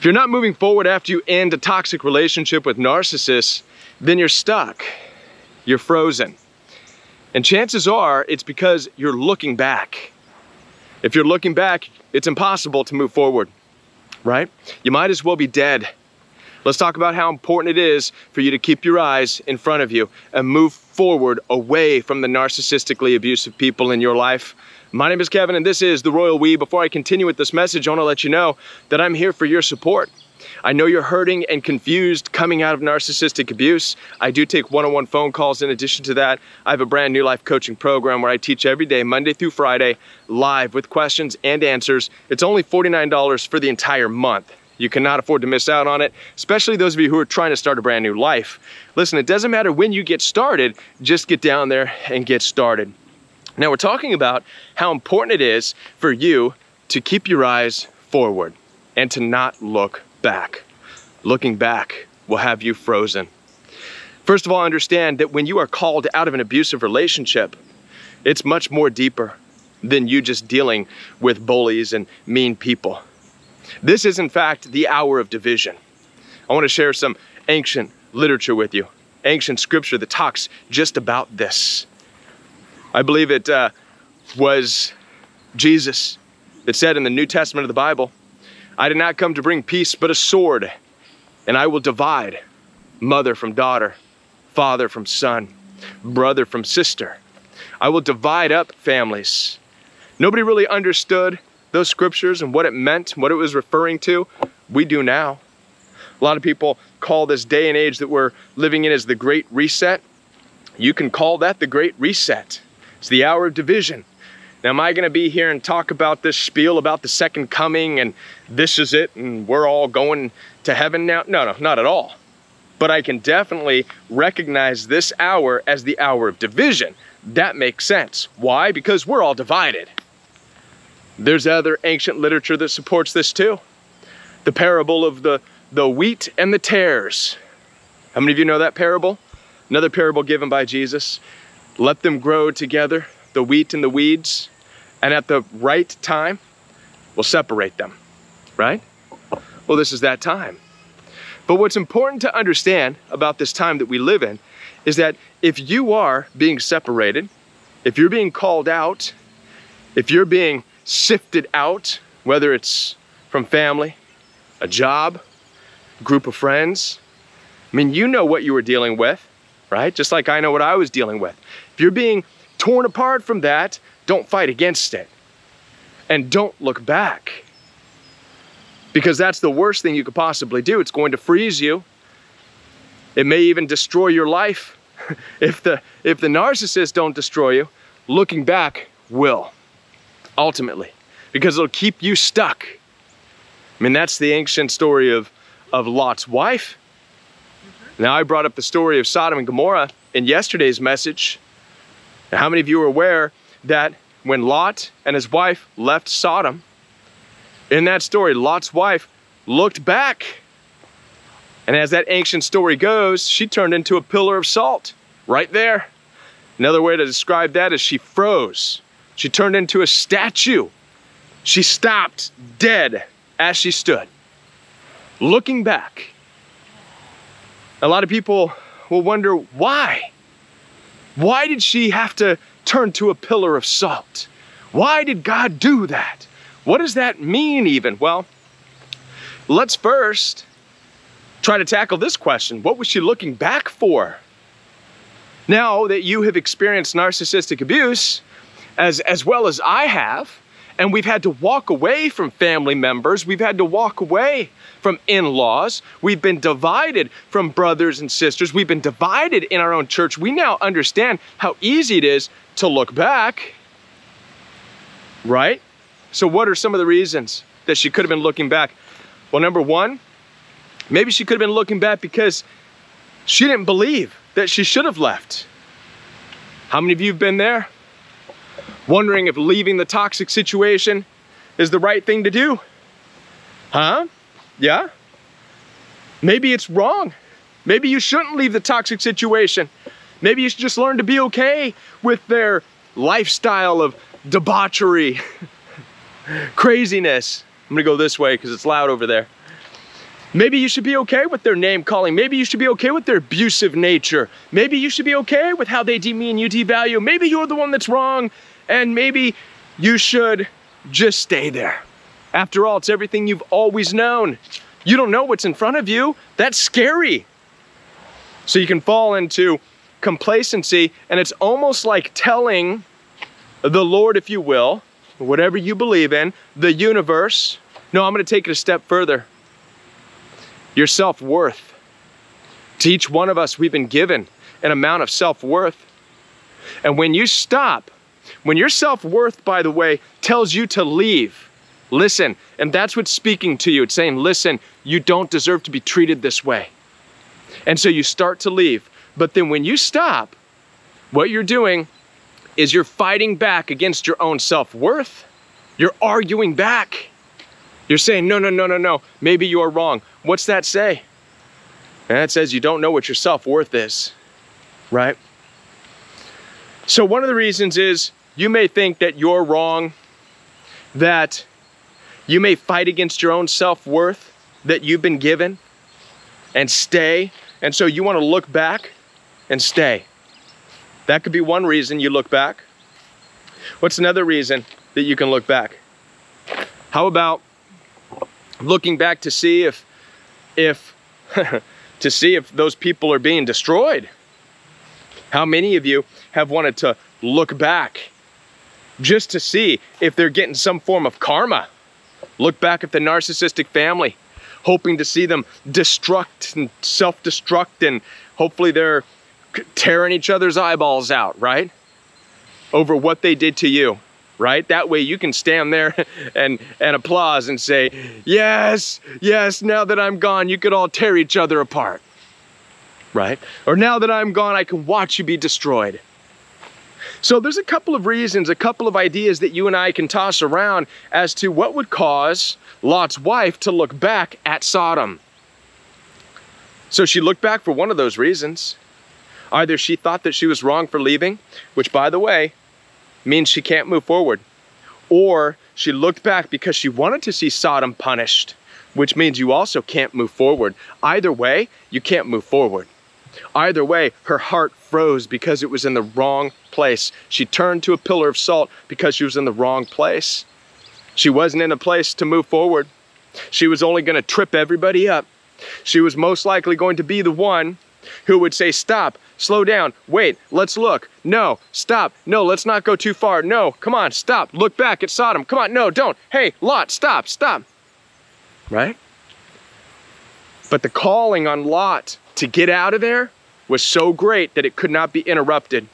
If you're not moving forward after you end a toxic relationship with narcissists, then you're stuck. You're frozen. And chances are it's because you're looking back. If you're looking back, it's impossible to move forward, right? You might as well be dead. Let's talk about how important it is for you to keep your eyes in front of you and move forward away from the narcissistically abusive people in your life. My name is Kevin and this is The Royal We. Before I continue with this message, I want to let you know that I'm here for your support. I know you're hurting and confused coming out of narcissistic abuse. I do take one-on-one phone calls. In addition to that, I have a brand new life coaching program where I teach every day, Monday through Friday, live with questions and answers. It's only $49 for the entire month. You cannot afford to miss out on it, especially those of you who are trying to start a brand new life. Listen, it doesn't matter when you get started, just get down there and get started. Now we're talking about how important it is for you to keep your eyes forward and to not look back. Looking back will have you frozen. First of all, understand that when you are called out of an abusive relationship, it's much more deeper than you just dealing with bullies and mean people. This is, in fact, the hour of division. I want to share some ancient literature with you, ancient scripture that talks just about this. I believe it uh, was Jesus that said in the New Testament of the Bible, I did not come to bring peace, but a sword, and I will divide mother from daughter, father from son, brother from sister. I will divide up families. Nobody really understood those scriptures and what it meant, what it was referring to, we do now. A lot of people call this day and age that we're living in as the Great Reset. You can call that the Great Reset. It's the hour of division. Now, am I going to be here and talk about this spiel about the second coming and this is it and we're all going to heaven now? No, no, not at all. But I can definitely recognize this hour as the hour of division. That makes sense. Why? Because we're all divided. There's other ancient literature that supports this too. The parable of the, the wheat and the tares. How many of you know that parable? Another parable given by Jesus. Let them grow together, the wheat and the weeds, and at the right time, we'll separate them, right? Well, this is that time. But what's important to understand about this time that we live in is that if you are being separated, if you're being called out, if you're being sifted out, whether it's from family, a job, group of friends. I mean, you know what you were dealing with, right? Just like I know what I was dealing with. If you're being torn apart from that, don't fight against it. And don't look back. Because that's the worst thing you could possibly do. It's going to freeze you. It may even destroy your life. if the if the narcissists don't destroy you, looking back will ultimately, because it'll keep you stuck. I mean, that's the ancient story of, of Lot's wife. Now, I brought up the story of Sodom and Gomorrah in yesterday's message. Now, how many of you are aware that when Lot and his wife left Sodom, in that story, Lot's wife looked back. And as that ancient story goes, she turned into a pillar of salt right there. Another way to describe that is she froze. She turned into a statue. She stopped dead as she stood, looking back. A lot of people will wonder why? Why did she have to turn to a pillar of salt? Why did God do that? What does that mean, even? Well, let's first try to tackle this question What was she looking back for? Now that you have experienced narcissistic abuse, as, as well as I have. And we've had to walk away from family members. We've had to walk away from in laws. We've been divided from brothers and sisters. We've been divided in our own church. We now understand how easy it is to look back. Right? So, what are some of the reasons that she could have been looking back? Well, number one, maybe she could have been looking back because she didn't believe that she should have left. How many of you have been there? Wondering if leaving the toxic situation is the right thing to do. Huh? Yeah? Maybe it's wrong. Maybe you shouldn't leave the toxic situation. Maybe you should just learn to be okay with their lifestyle of debauchery, craziness. I'm gonna go this way because it's loud over there. Maybe you should be okay with their name calling. Maybe you should be okay with their abusive nature. Maybe you should be okay with how they demean you, devalue. Maybe you're the one that's wrong, and maybe you should just stay there. After all, it's everything you've always known. You don't know what's in front of you. That's scary. So you can fall into complacency, and it's almost like telling the Lord, if you will, whatever you believe in, the universe. No, I'm going to take it a step further. Your self worth. To each one of us, we've been given an amount of self worth. And when you stop, when your self worth, by the way, tells you to leave, listen, and that's what's speaking to you. It's saying, listen, you don't deserve to be treated this way. And so you start to leave. But then when you stop, what you're doing is you're fighting back against your own self worth. You're arguing back. You're saying, no, no, no, no, no, maybe you're wrong. What's that say? And that says you don't know what your self worth is, right? So, one of the reasons is you may think that you're wrong, that you may fight against your own self worth that you've been given and stay. And so you want to look back and stay. That could be one reason you look back. What's another reason that you can look back? How about looking back to see if if to see if those people are being destroyed? How many of you have wanted to look back just to see if they're getting some form of karma? Look back at the narcissistic family, hoping to see them destruct and self-destruct and hopefully they're tearing each other's eyeballs out, right? Over what they did to you, right? That way you can stand there and, and applause and say, yes, yes, now that I'm gone, you could all tear each other apart, right? Or now that I'm gone, I can watch you be destroyed. So there's a couple of reasons, a couple of ideas that you and I can toss around as to what would cause Lot's wife to look back at Sodom. So she looked back for one of those reasons. Either she thought that she was wrong for leaving, which by the way, means she can't move forward. Or she looked back because she wanted to see Sodom punished, which means you also can't move forward. Either way, you can't move forward. Either way, her heart froze because it was in the wrong place. She turned to a pillar of salt because she was in the wrong place. She wasn't in a place to move forward. She was only going to trip everybody up. She was most likely going to be the one who would say, Stop, slow down, wait, let's look. No, stop, no, let's not go too far. No, come on, stop, look back at Sodom. Come on, no, don't. Hey, Lot, stop, stop. Right? But the calling on Lot to get out of there was so great that it could not be interrupted.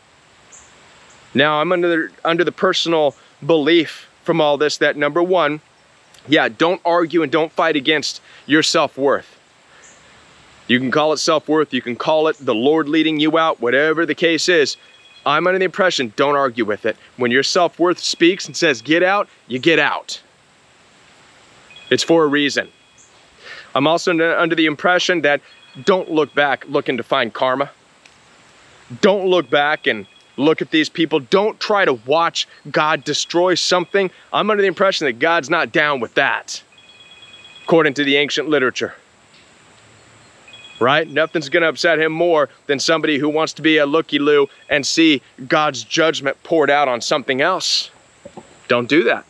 Now, I'm under the, under the personal belief from all this that number one, yeah, don't argue and don't fight against your self worth. You can call it self worth, you can call it the Lord leading you out, whatever the case is. I'm under the impression, don't argue with it. When your self worth speaks and says, get out, you get out. It's for a reason. I'm also under the impression that don't look back looking to find karma. Don't look back and look at these people. Don't try to watch God destroy something. I'm under the impression that God's not down with that, according to the ancient literature right? Nothing's going to upset him more than somebody who wants to be a looky-loo and see God's judgment poured out on something else. Don't do that.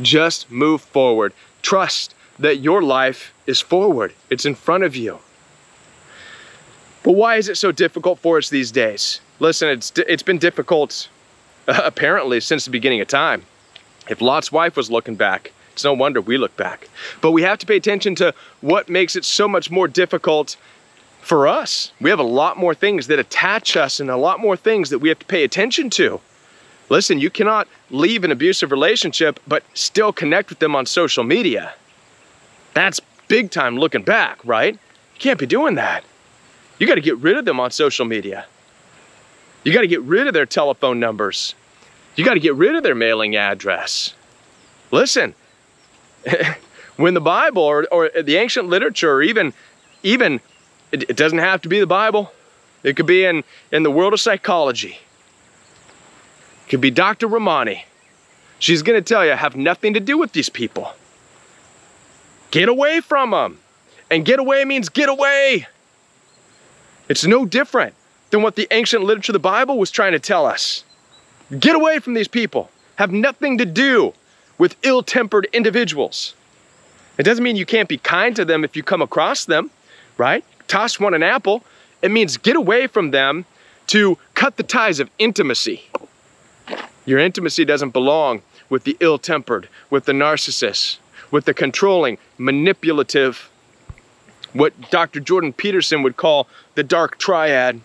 Just move forward. Trust that your life is forward. It's in front of you. But why is it so difficult for us these days? Listen, it's, it's been difficult apparently since the beginning of time. If Lot's wife was looking back, it's no wonder we look back. But we have to pay attention to what makes it so much more difficult for us. We have a lot more things that attach us and a lot more things that we have to pay attention to. Listen, you cannot leave an abusive relationship but still connect with them on social media. That's big time looking back, right? You can't be doing that. You got to get rid of them on social media. You got to get rid of their telephone numbers. You got to get rid of their mailing address. Listen, when the Bible or, or the ancient literature or even, even it, it doesn't have to be the Bible. It could be in, in the world of psychology. It could be Dr. Ramani. She's going to tell you, have nothing to do with these people. Get away from them. And get away means get away. It's no different than what the ancient literature of the Bible was trying to tell us. Get away from these people. Have nothing to do with ill-tempered individuals. It doesn't mean you can't be kind to them if you come across them, right? Toss one an apple. It means get away from them to cut the ties of intimacy. Your intimacy doesn't belong with the ill-tempered, with the narcissist, with the controlling, manipulative, what Dr. Jordan Peterson would call the dark triad.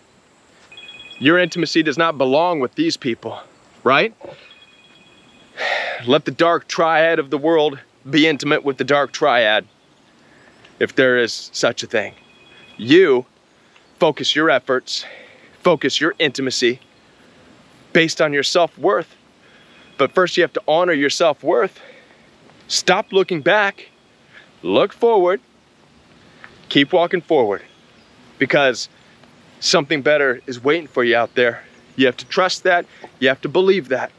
Your intimacy does not belong with these people, right? Let the dark triad of the world be intimate with the dark triad, if there is such a thing. You focus your efforts, focus your intimacy based on your self-worth. But first you have to honor your self-worth. Stop looking back, look forward, keep walking forward because something better is waiting for you out there. You have to trust that, you have to believe that.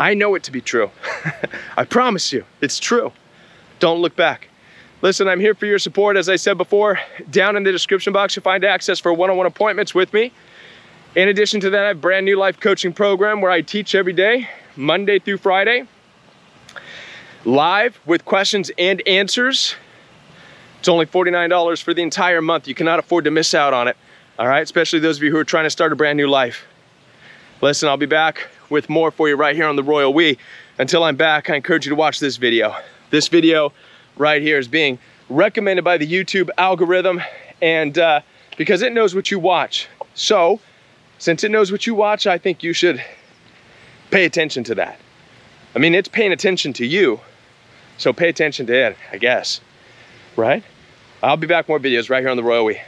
I know it to be true. I promise you, it's true. Don't look back. Listen, I'm here for your support. As I said before, down in the description box, you'll find access for one-on-one appointments with me. In addition to that, I have a brand new life coaching program where I teach every day, Monday through Friday, live with questions and answers. It's only $49 for the entire month. You cannot afford to miss out on it. All right, especially those of you who are trying to start a brand new life. Listen, I'll be back with more for you right here on the Royal We. Until I'm back, I encourage you to watch this video. This video right here is being recommended by the YouTube algorithm and uh, because it knows what you watch. So, since it knows what you watch, I think you should pay attention to that. I mean, it's paying attention to you, so pay attention to it, I guess, right? I'll be back more videos right here on the Royal We.